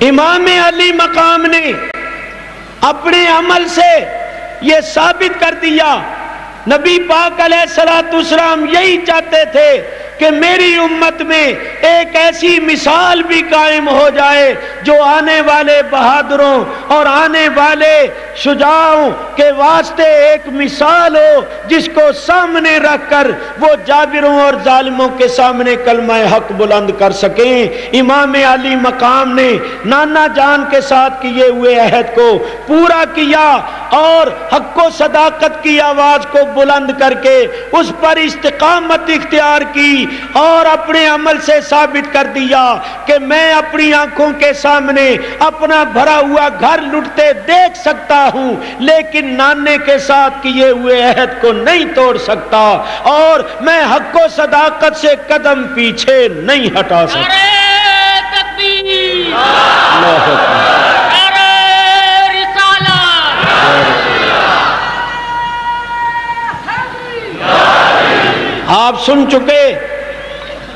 امام علی مقام نے اپنے عمل سے یہ ثابت کر دیا۔ نبی پاک علیہ السلام یہی چاہتے تھے کہ میری امت میں ایک ایسی مثال بھی قائم ہو جائے جو آنے والے بہادروں اور آنے والے شجاعوں کے واسطے ایک مثال ہو، جس کو سامنے رکھ کر وہ جابروں اور ظالموں کے سامنے کلمہ حق بلند کر سکیں۔ امام علی مقام نے نانا جان کے ساتھ کیے ہوئے عہد کو پورا کیا اور حق و صداقت کی آواز کو بلند کر کے اس پر استقامت اختیار کی۔ اور اپنے عمل سے ثابت کر دیا کہ میں اپنی آنکھوں کے سامنے اپنا بھرا ہوا گھر لٹتے دیکھ سکتا ہوں لیکن نانے کے ساتھ کیے ہوئے عہد کو نہیں توڑ سکتا اور میں حق و صداقت سے قدم پیچھے نہیں ہٹا سکتا۔ آپ سن چکے؟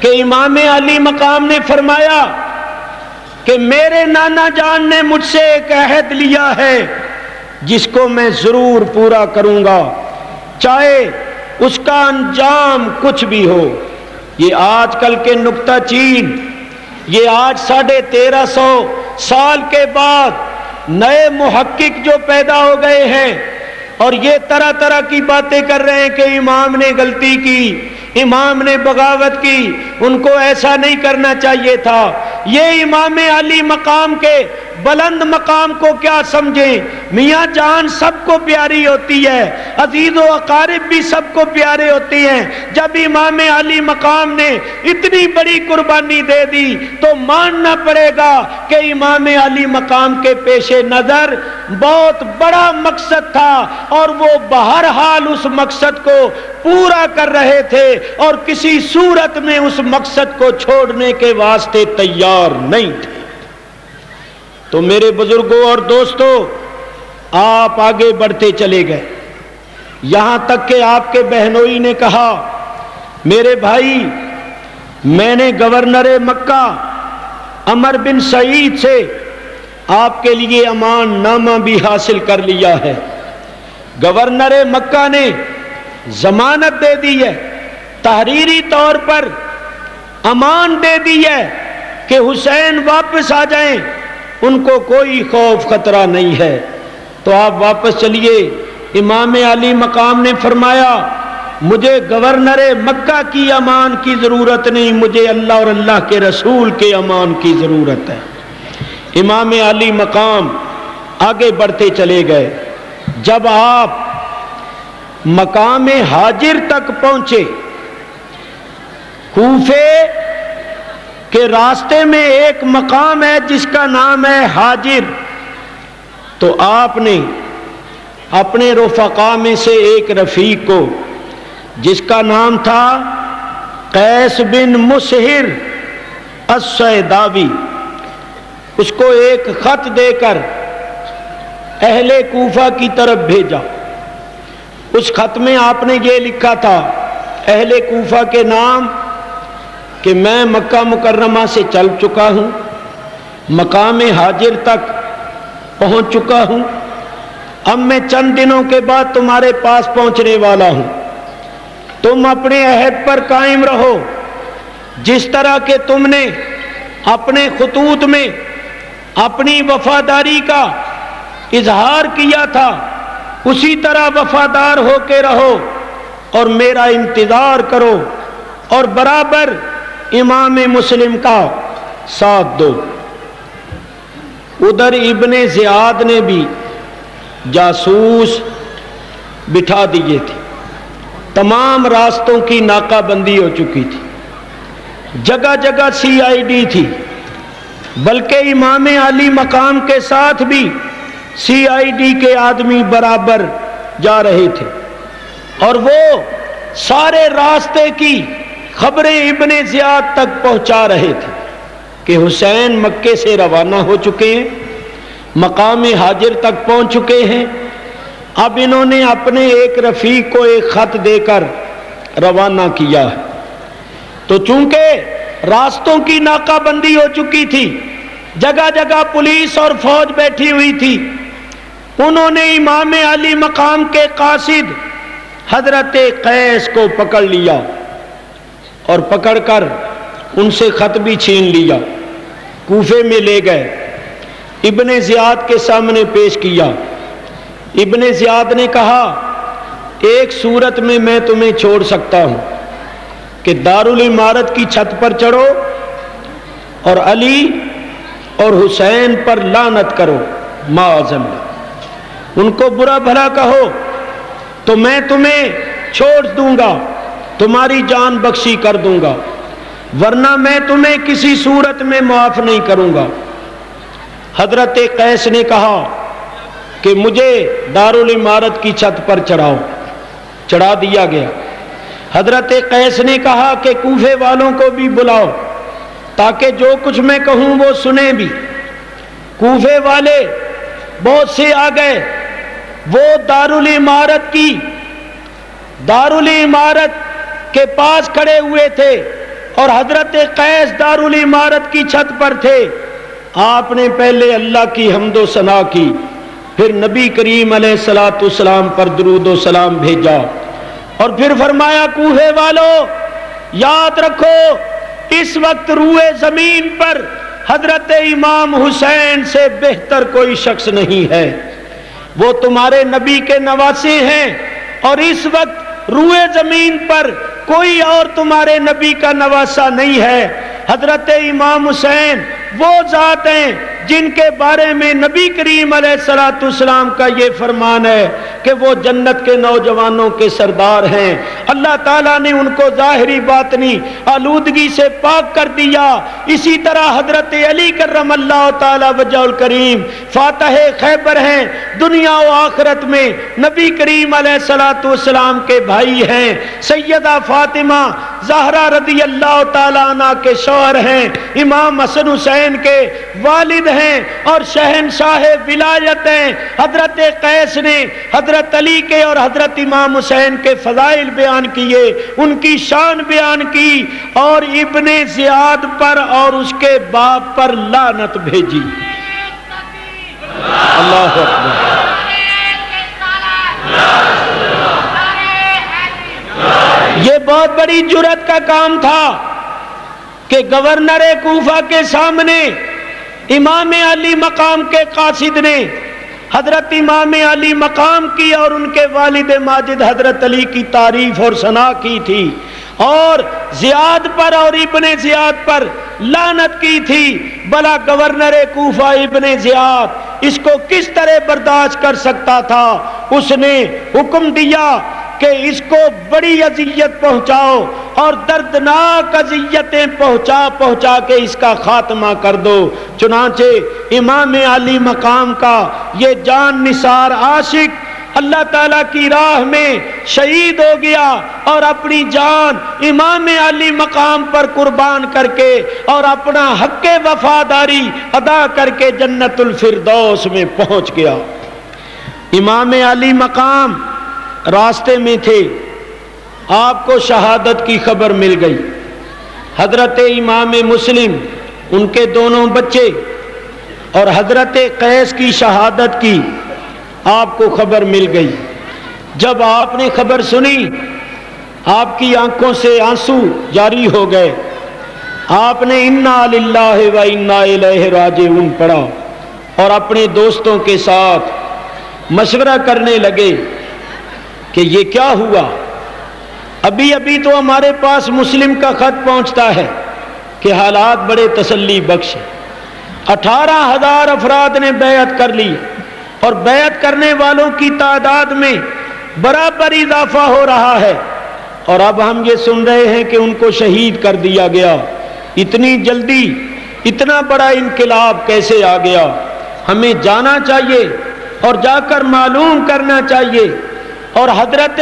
کہ امام علی مقام نے فرمایا کہ میرے نانا جان نے مجھ سے ایک عہد لیا ہے جس کو میں ضرور پورا کروں گا، چاہے اس کا انجام کچھ بھی ہو۔ یہ آج کل کے نکتہ چین، یہ آج ساڑھے تیرہ سو سال کے بعد نئے محقق جو پیدا ہو گئے ہیں اور یہ طرح طرح کی باتیں کر رہے ہیں کہ امام نے غلطی کی۔ امام نے بغاوت کی، ان کو ایسا نہیں کرنا چاہیے تھا۔ یہ امام علی مقام کے بلند مقام کو کیا سمجھیں؟ میاں جان سب کو پیاری ہوتی ہے، عزیز و اقارب بھی سب کو پیارے ہوتے ہیں۔ جب امام علی مقام نے اتنی بڑی قربانی دے دی تو ماننا پڑے گا کہ امام علی مقام کے پیش نظر بہت بڑا مقصد تھا اور وہ بہرحال اس مقصد کو پورا کر رہے تھے اور کسی صورت میں اس مقصد کو چھوڑنے کے واسطے تیار نہیں تھے۔ تو میرے بزرگوں اور دوستوں، آپ آگے بڑھتے چلے گئے۔ یہاں تک کہ آپ کے بہنوئی نے کہا، میرے بھائی، میں نے گورنر مکہ امر بن سعید سے آپ کے لیے امان نامہ بھی حاصل کر لیا ہے۔ گورنر مکہ نے ضمانت دے دی ہے، تحریری طور پر امان دے دی ہے کہ حسین واپس آ جائیں۔ ان کو کوئی خوف خطرہ نہیں ہے۔ تو آپ واپس چلیے۔ امام علی مقام نے فرمایا، مجھے گورنر مکہ کی امان کی ضرورت نہیں، مجھے اللہ اور اللہ کے رسول کے امان کی ضرورت ہے۔ امام علی مقام آگے بڑھتے چلے گئے۔ جب آپ مقام حاجر تک پہنچے، کوفے کہ راستے میں ایک مقام ہے جس کا نام ہے حاجر۔ تو آپ نے اپنے رفقا میں سے ایک رفیق کو، جس کا نام تھا قیس بن مسہر السیداوی اس کو ایک خط دے کر اہل کوفہ کی طرف بھیجا۔ اس خط میں آپ نے یہ لکھا تھا، اہل کوفہ کے نام کہ میں مکہ مکرمہ سے چل چکا ہوں، مقام حاجر تک پہنچ چکا ہوں۔ اب میں چند دنوں کے بعد تمہارے پاس پہنچنے والا ہوں۔ تم اپنے عہد پر قائم رہو۔ جس طرح کہ تم نے اپنے خطوط میں اپنی وفاداری کا اظہار کیا تھا، اسی طرح وفادار ہو کے رہو اور میرا انتظار کرو اور برابر امام مسلم کا ساتھ دو۔ ادھر ابن زیاد نے بھی جاسوس بٹھا دیے تھے۔ تمام راستوں کی ناکہ بندی ہو چکی تھی۔ جگہ جگہ سی آئی ڈی تھی۔ بلکہ امام علی مقام کے ساتھ بھی سی آئی ڈی کے آدمی برابر جا رہے تھے۔ اور وہ سارے راستے کی خبریں ابن زیاد تک پہنچا رہے تھے کہ حسین مکے سے روانہ ہو چکے ہیں، مقام حاجر تک پہنچ چکے ہیں۔ اب انہوں نے اپنے ایک رفیق کو ایک خط دے کر روانہ کیا۔ تو چونکہ راستوں کی ناکہ بندی ہو چکی تھی، جگہ جگہ پولیس اور فوج بیٹھی ہوئی تھی، انہوں نے امام علی مقام کے قاصد حضرت قیس کو پکڑ لیا۔ اور پکڑ کر ان سے خط بھی چھین لیا۔ کوفے میں لے گئے۔ ابن زیاد کے سامنے پیش کیا۔ ابن زیاد نے کہا، ایک صورت میں میں تمہیں چھوڑ سکتا ہوں کہ دارالعمارت کی چھت پر چڑھو اور علی اور حسین پر لانت کرو۔ معذم ان کو برا بھلا کہو تو میں تمہیں چھوڑ دوں گا۔ تمہاری جان بخشی کر دوں گا، ورنہ میں تمہیں کسی صورت میں معاف نہیں کروں گا۔ حضرت قیس نے کہا کہ مجھے دارالعمارت کی چھت پر چڑھاؤ، چڑھا دیا گیا۔ حضرت قیس نے کہا کہ کوفے والوں کو بھی بلاؤ، تاکہ جو کچھ میں کہوں وہ سنیں بھی۔ کوفے والے بہت سے آ گئے، وہ دارالعمارت کی، دارالعمارت کے پاس کھڑے ہوئے تھے اور حضرت قیس دارالعمارت کی چھت پر تھے۔ آپ نے پہلے اللہ کی حمد و ثنا کی، پھر نبی کریم علیہ السلاۃ السلام پر درود و سلام بھیجا۔ اور پھر فرمایا کوہے والو، یاد رکھو، اس وقت روئے زمین پر حضرت امام حسین سے بہتر کوئی شخص نہیں ہے۔ وہ تمہارے نبی کے نواسے ہیں اور اس وقت روئے زمین پر کوئی اور تمہارے نبی کا نواسا نہیں ہے۔ حضرت امام حسین وہ ذات ہیں جن کے بارے میں نبی کریم علیہ السلاۃ السلام کا یہ فرمان ہے کہ وہ جنت کے نوجوانوں کے سردار ہیں۔ اللہ تعالیٰ نے ان کو ظاہری باطنی آلودگی سے پاک کر دیا۔ اسی طرح حضرت علی کرم اللہ تعالیٰ وجہ الکریم فاتح خیبر ہیں۔ دنیا و آخرت میں نبی کریم علیہ السلاۃ والسلام کے بھائی ہیں۔ سیدہ فاطمہ زہرا رضی اللہ تعالیٰ عنہ کے شوہر ہیں۔ امام حسن حسین کے والد ہیں اور شہنشاہ ولایت ہیں۔ حضرت قیس نے حضرت علی کے اور حضرت امام حسین کے فضائل بیان کیے، ان کی شان بیان کی اور ابن زیاد پر اور اس کے باپ پر لانت بھیجی۔ اللہ اکبر۔ یہ بہت بڑی جرت کا کام تھا کہ گورنر کوفہ کے سامنے امام علی مقام کے قاصد نے حضرت امام علی مقام کی اور ان کے والد ماجد حضرت علی کی تعریف اور ثنا کی تھی اور زیاد پر اور ابن زیاد پر لانت کی تھی۔ بلا گورنر کوفہ ابن زیاد اس کو کس طرح برداشت کر سکتا تھا؟ اس نے حکم دیا کہ اس کو بڑی اذیت پہنچاؤ۔ اور دردناک اذیتیں پہنچا پہنچا کے اس کا خاتمہ کر دو۔ چنانچہ امام علی مقام کا یہ جان نثار عاشق اللہ تعالیٰ کی راہ میں شہید ہو گیا اور اپنی جان امام علی مقام پر قربان کر کے اور اپنا حق وفاداری ادا کر کے جنت الفردوس میں پہنچ گیا۔ امام علی مقام راستے میں تھے۔ آپ کو شہادت کی خبر مل گئی۔ حضرت امام مسلم، ان کے دونوں بچے اور حضرت قیس کی شہادت کی آپ کو خبر مل گئی۔ جب آپ نے خبر سنی، آپ کی آنکھوں سے آنسو جاری ہو گئے۔ آپ نے انا و انا راج ان پڑھا اور اپنے دوستوں کے ساتھ مشورہ کرنے لگے کہ یہ کیا ہوا؟ ابھی ابھی تو ہمارے پاس مسلم کا خط پہنچتا ہے کہ حالات بڑے تسلی بخش اٹھارہ ہزار افراد نے بیعت کر لی اور بیعت کرنے والوں کی تعداد میں برابر اضافہ ہو رہا ہے۔ اور اب ہم یہ سن رہے ہیں کہ ان کو شہید کر دیا گیا۔ اتنی جلدی اتنا بڑا انقلاب کیسے آ گیا؟ ہمیں جانا چاہیے اور جا کر معلوم کرنا چاہیے۔ اور حضرت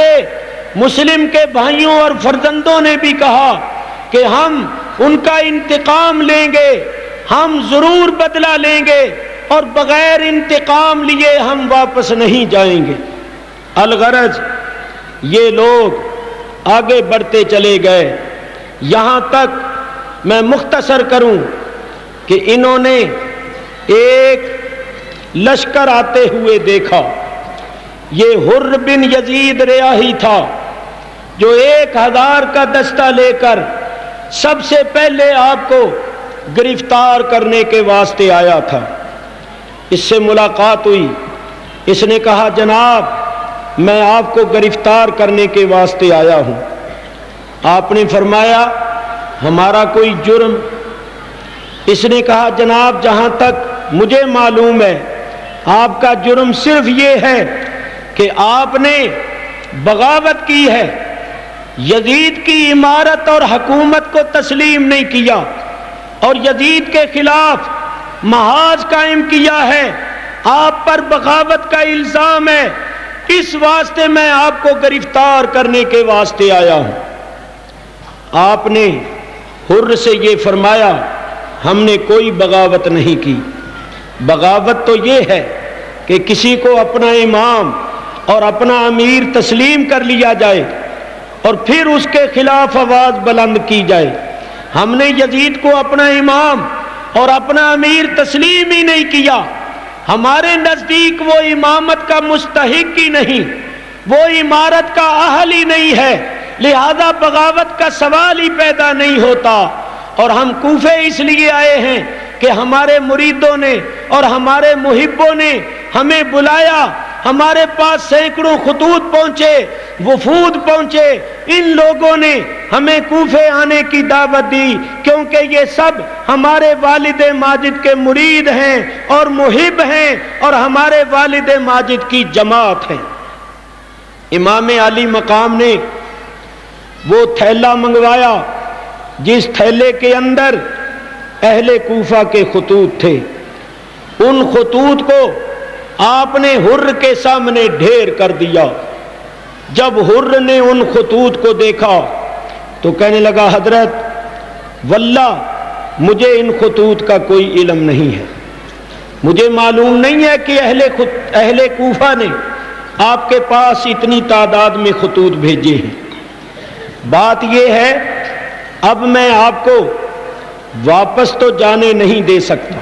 مسلم کے بھائیوں اور فرزندوں نے بھی کہا کہ ہم ان کا انتقام لیں گے، ہم ضرور بدلہ لیں گے اور بغیر انتقام لیے ہم واپس نہیں جائیں گے۔ الغرض، یہ لوگ آگے بڑھتے چلے گئے۔ یہاں تک میں مختصر کروں کہ انہوں نے ایک لشکر آتے ہوئے دیکھا۔ یہ ہر بن یزید ریاہی تھا۔ جو ایک ہزار کا دستہ لے کر سب سے پہلے آپ کو گرفتار کرنے کے واسطے آیا تھا۔ اس سے ملاقات ہوئی۔ اس نے کہا، جناب، میں آپ کو گرفتار کرنے کے واسطے آیا ہوں۔ آپ نے فرمایا، ہمارا کوئی جرم۔ اس نے کہا، جناب، جہاں تک مجھے معلوم ہے، آپ کا جرم صرف یہ ہے کہ آپ نے بغاوت کی ہے۔ یزید کی عمارت اور حکومت کو تسلیم نہیں کیا اور یزید کے خلاف محاذ قائم کیا ہے، آپ پر بغاوت کا الزام ہے۔ اس واسطے میں آپ کو گرفتار کرنے کے واسطے آیا ہوں۔ آپ نے حر سے یہ فرمایا، ہم نے کوئی بغاوت نہیں کی۔ بغاوت تو یہ ہے کہ کسی کو اپنا امام اور اپنا امیر تسلیم کر لیا جائے۔ اور پھر اس کے خلاف آواز بلند کی جائے۔ ہم نے یزید کو اپنا امام اور اپنا امیر تسلیم ہی نہیں کیا۔ ہمارے نزدیک وہ امامت کا مستحق ہی نہیں، وہ عمارت کا اہل ہی نہیں ہے۔ لہذا بغاوت کا سوال ہی پیدا نہیں ہوتا۔ اور ہم کوفے اس لیے آئے ہیں کہ ہمارے مریدوں نے اور ہمارے محبوں نے ہمیں بلایا ہمارے پاس سینکڑوں خطوط پہنچے، وفود پہنچے۔ ان لوگوں نے ہمیں کوفے آنے کی دعوت دی، کیونکہ یہ سب ہمارے والد ماجد کے مرید ہیں اور محب ہیں اور ہمارے والد ماجد کی جماعت ہیں۔ امام علی مقام نے وہ تھیلا منگوایا، جس تھیلے کے اندر اہل کوفہ کے خطوط تھے۔ ان خطوط کو آپ نے ہر کے سامنے ڈھیر کر دیا۔ جب ہر نے ان خطوط کو دیکھا تو کہنے لگا، حضرت، واللہ، مجھے ان خطوط کا کوئی علم نہیں ہے۔ مجھے معلوم نہیں ہے کہ اہل اہل کوفہ نے آپ کے پاس اتنی تعداد میں خطوط بھیجے ہیں۔ بات یہ ہے، اب میں آپ کو واپس تو جانے نہیں دے سکتا،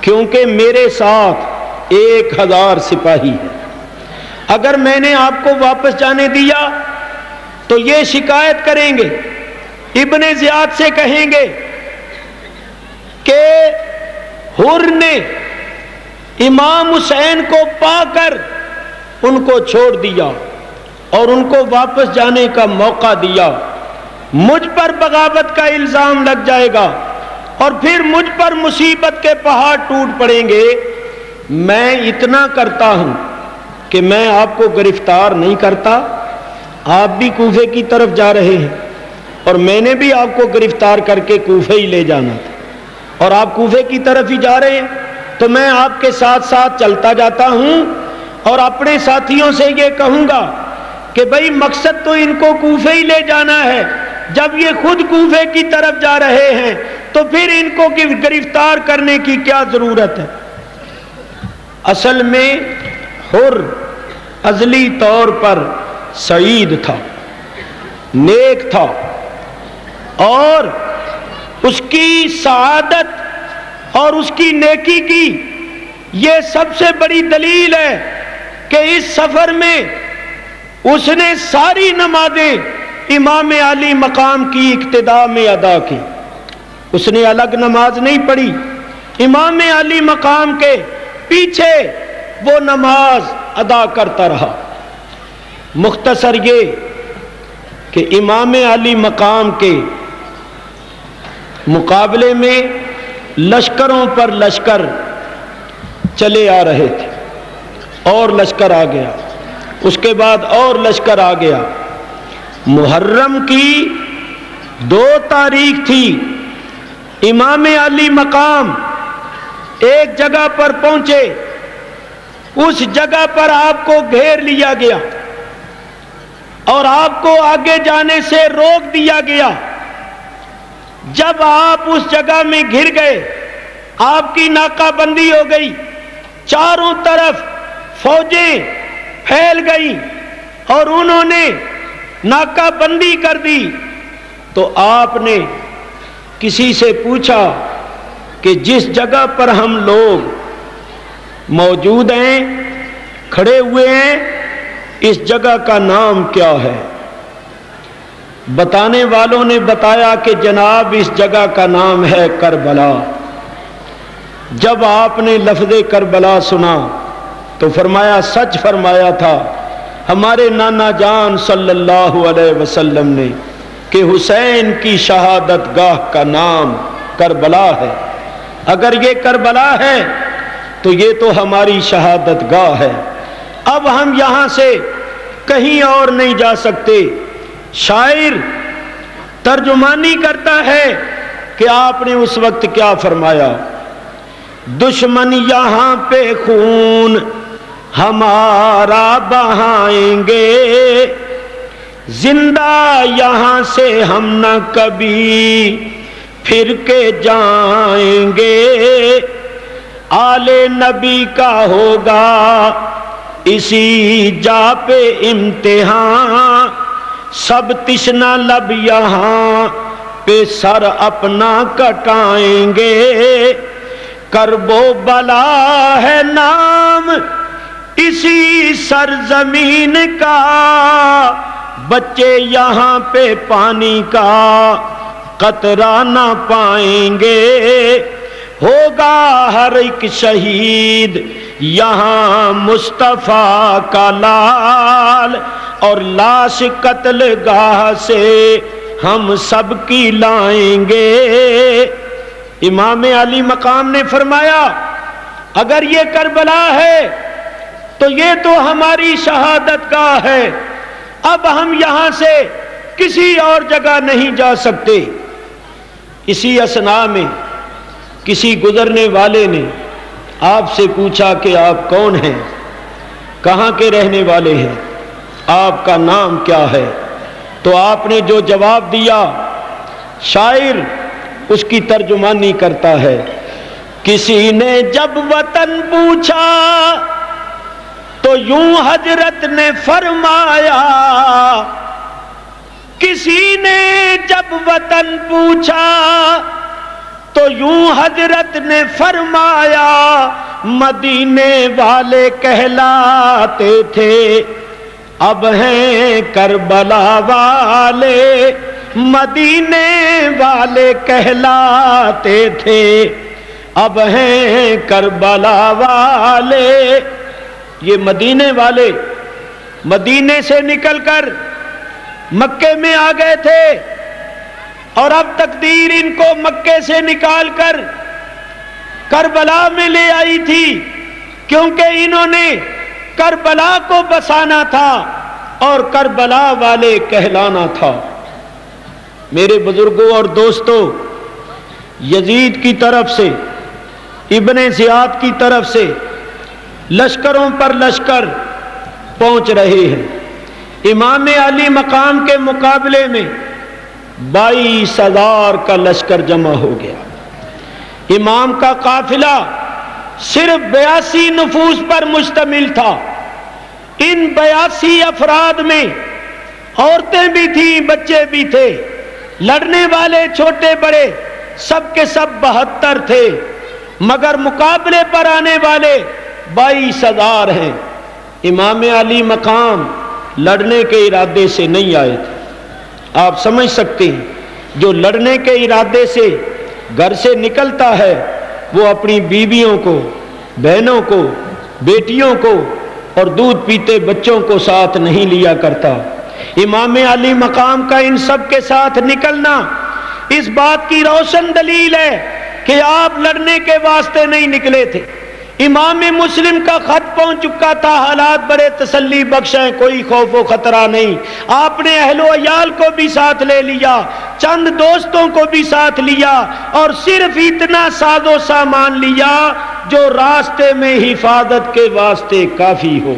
کیونکہ میرے ساتھ ایک ہزار سپاہی ہے اگر میں نے آپ کو واپس جانے دیا، تو یہ شکایت کریں گے۔ ابن زیاد سے کہیں گے کہ ہر نے امام حسین کو پا کر ان کو چھوڑ دیا اور ان کو واپس جانے کا موقع دیا۔ مجھ پر بغاوت کا الزام لگ جائے گا اور پھر مجھ پر مصیبت کے پہاڑ ٹوٹ پڑیں گے۔ میں اتنا کرتا ہوں کہ میں آپ کو گرفتار نہیں کرتا، آپ بھی کوفے کی طرف جا رہے ہیں اور میں نے بھی آپ کو گرفتار کر کے کوفے ہی لے جانا تھا۔ اور آپ کوفے کی طرف ہی جا رہے ہیں، تو میں آپ کے ساتھ ساتھ چلتا جاتا ہوں اور اپنے ساتھیوں سے یہ کہوں گا کہ بھائی مقصد تو ان کو کوفے ہی لے جانا ہے۔ جب یہ خود کوفے کی طرف جا رہے ہیں، تو پھر ان کو گرفتار کرنے کی کیا ضرورت ہے؟ اصل میں حر ازلی طور پر سعید تھا، نیک تھا، اور اس کی سعادت اور اس کی نیکی کی یہ سب سے بڑی دلیل ہے کہ اس سفر میں اس نے ساری نمازیں امام علی مقام کی ابتدا میں ادا کی۔ اس نے الگ نماز نہیں پڑھی، امام علی مقام کے پیچھے وہ نماز ادا کرتا رہا۔ مختصر یہ کہ امام علی مقام کے مقابلے میں لشکروں پر لشکر چلے آ رہے تھے۔ اور لشکر آ گیا۔ اس کے بعد اور لشکر آ گیا۔ محرم کی دو تاریخ تھی۔ امام علی مقام ایک جگہ پر پہنچے، اس جگہ پر آپ کو گھیر لیا گیا اور آپ کو آگے جانے سے روک دیا گیا۔ جب آپ اس جگہ میں گر گئے، آپ کی ناکہ بندی ہو گئی، چاروں طرف فوجیں پھیل گئی اور انہوں نے ناکہ بندی کر دی، تو آپ نے کسی سے پوچھا کہ جس جگہ پر ہم لوگ موجود ہیں، کھڑے ہوئے ہیں، اس جگہ کا نام کیا ہے؟ بتانے والوں نے بتایا کہ جناب، اس جگہ کا نام ہے کربلا۔ جب آپ نے لفظ کربلا سنا تو فرمایا، سچ فرمایا تھا۔ ہمارے نانا جان صلی اللہ علیہ وسلم نے کہ حسین کی شہادت گاہ کا نام کربلا ہے۔ اگر یہ کربلا ہے تو یہ تو ہماری شہادت گاہ ہے۔ اب ہم یہاں سے کہیں اور نہیں جا سکتے۔ شاعر ترجمانی کرتا ہے کہ آپ نے اس وقت کیا فرمایا۔ دشمن یہاں پہ خون ہمارا بہائیں گے۔ زندہ یہاں سے ہم نہ کبھی پھر کے جائیں گے۔ آل نبی کا ہوگا اسی جا پہ امتحان۔ سب تشنا لب یہاں پہ سر اپنا کٹائیں گے۔ کربو بلا ہے نام اسی سرزمین کا۔ بچے یہاں پہ پانی کا قطرہ نہ پائیں گے۔ ہوگا ہر ایک شہید۔ یہاں مصطفیٰ کا لال اور لاش قتل گاہ سے ہم سب کی لائیں گے۔ امام علی مقام نے فرمایا، اگر یہ کربلا ہے تو یہ تو ہماری شہادت کا ہے۔ اب ہم یہاں سے کسی اور جگہ نہیں جا سکتے۔ اسی اسنا میں کسی گزرنے والے نے آپ سے پوچھا کہ آپ کون ہیں؟ کہاں کے رہنے والے ہیں؟ آپ کا نام کیا ہے؟ تو آپ نے جو جواب دیا، شاعر اس کی ترجمانی کرتا ہے، کسی نے جب وطن پوچھا تو یوں حضرت نے فرمایا کسی نے جب وطن پوچھا تو یوں حضرت نے فرمایا، مدینے والے کہلاتے تھے، اب ہیں کربلا والے، مدینے والے کہلاتے تھے، اب ہیں کربلا والے۔ یہ مدینے والے، مدینے سے نکل کر مکے میں آ گئے تھے اور اب تقدیر ان کو مکے سے نکال کر کربلا میں لے آئی تھی، کیونکہ انہوں نے کربلا کو بسانا تھا اور کربلا والے کہلانا تھا۔ میرے بزرگوں اور دوستوں، یزید کی طرف سے، ابن زیاد کی طرف سے لشکروں پر لشکر پہنچ رہے ہیں۔ امام علی مقام کے مقابلے میں بائیس ہزار کا لشکر جمع ہو گیا۔ امام کا قافلہ صرف بیاسی نفوس پر مشتمل تھا۔ ان بیاسی افراد میں عورتیں بھی تھیں، بچے بھی تھے۔ لڑنے والے چھوٹے بڑے سب کے سب بہتر تھے۔ مگر مقابلے پر آنے والے بائیس ہزار ہیں۔ امام علی مقام لڑنے کے ارادے سے نہیں آئے تھے۔ آپ سمجھ سکتے ہیں، جو لڑنے کے ارادے سے گھر سے نکلتا ہے، وہ اپنی بیویوں کو، بہنوں کو، بیٹیوں کو اور دودھ پیتے بچوں کو ساتھ نہیں لیا کرتا۔ امام علی مقام کا ان سب کے ساتھ نکلنا اس بات کی روشن دلیل ہے کہ آپ لڑنے کے واسطے نہیں نکلے تھے۔ امام مسلم کا خط پہنچ چکا تھا، حالات بڑے تسلی بخش ہیں، کوئی خوف و خطرہ نہیں۔ آپ نے اہل و عیال کو بھی ساتھ لے لیا، چند دوستوں کو بھی ساتھ لیا اور صرف اتنا ساز و سامان لیا جو راستے میں حفاظت کے واسطے کافی ہو۔